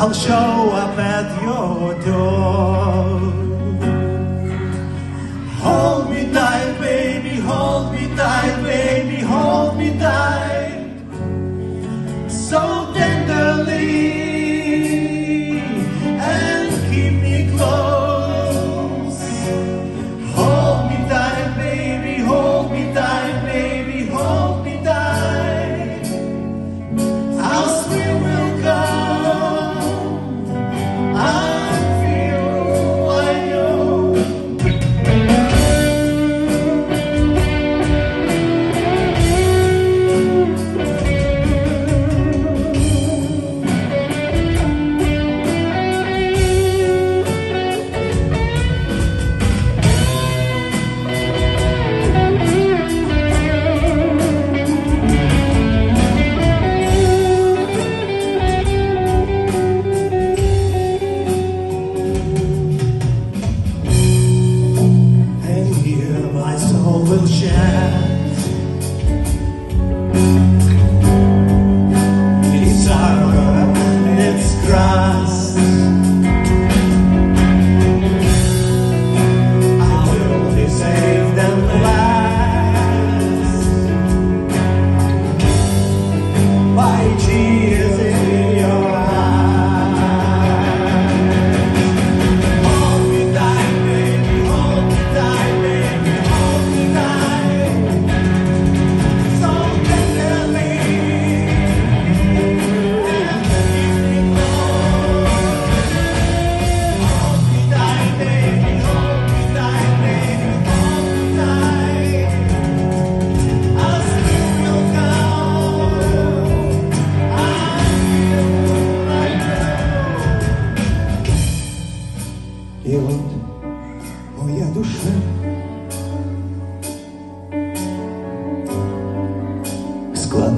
I'll show up at your door. Hold me tight, baby, hold me tight, baby, hold me tight. So tenderly and keep me close. Hold me tight, baby, hold me tight, baby, hold me tight. I'll swim.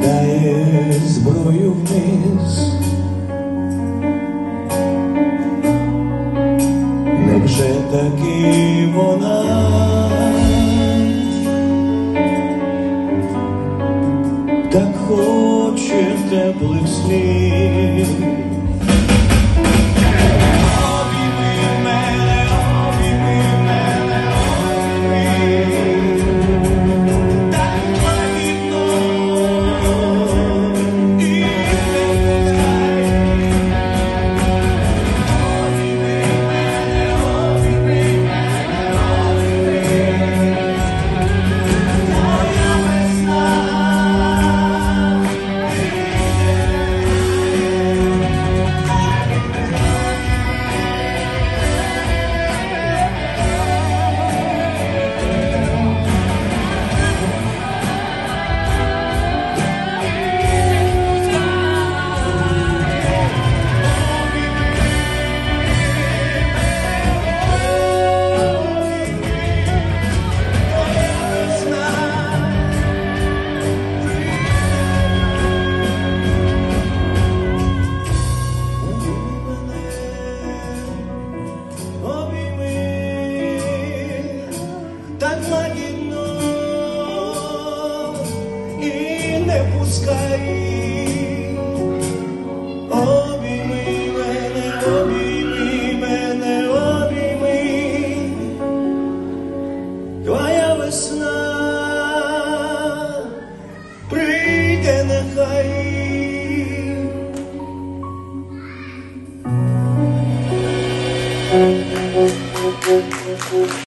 кидає зброю вниз. Невже таки вона так хоче теплих слів? sky